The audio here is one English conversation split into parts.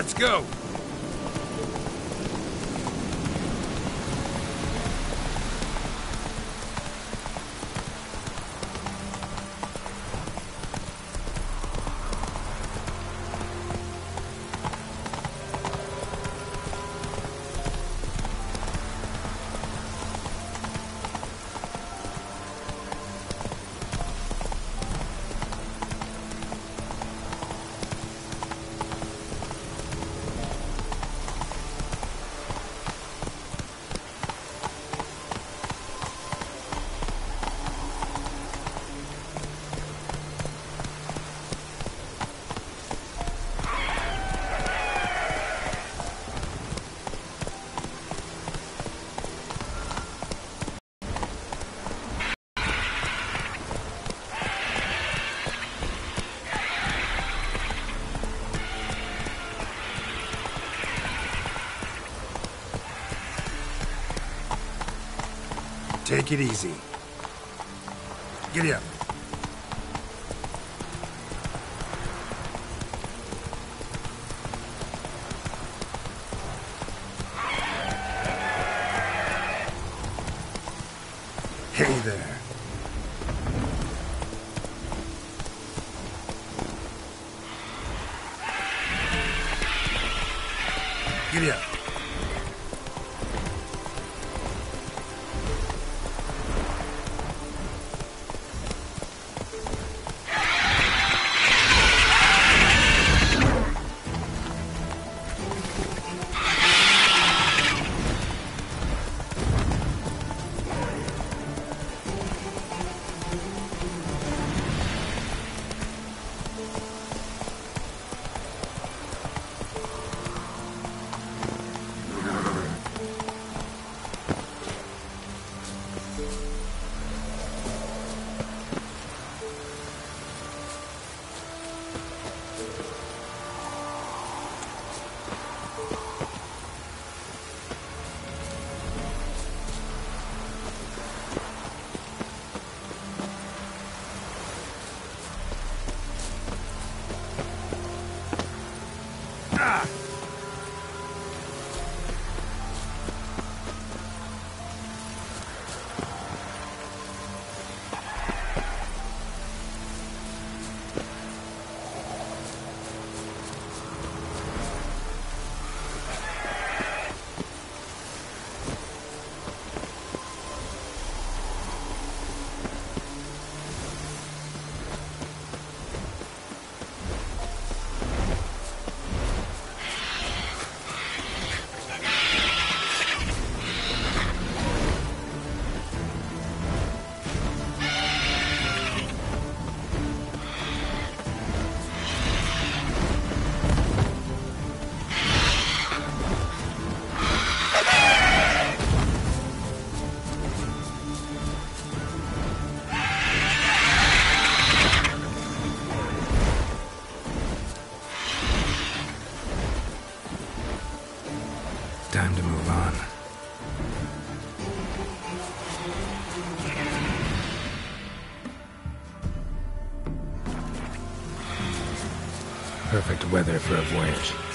Let's go. Take it easy. Giddy up. Hey there. Giddy up. Time move on. Perfect weather for a voyage.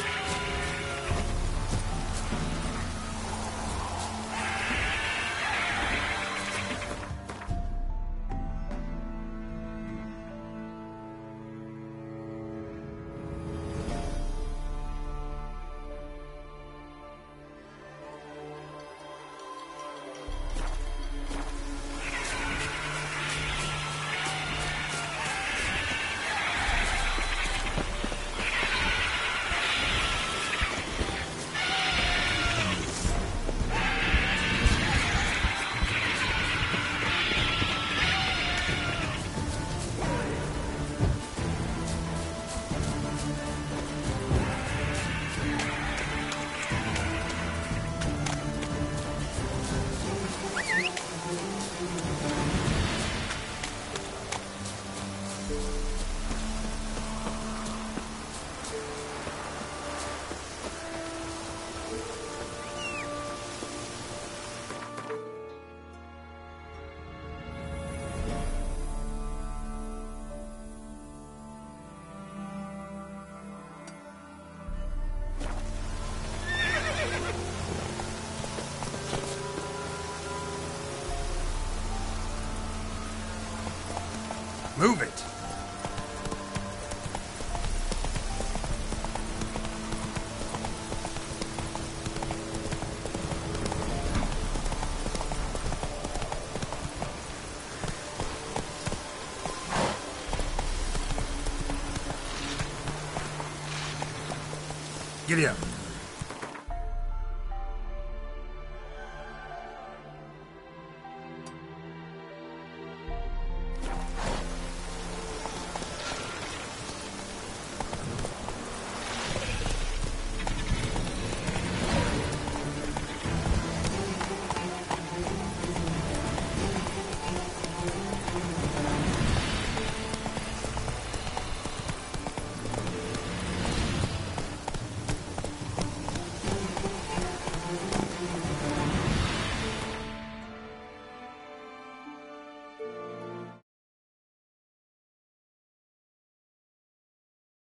Move it. Giddy up.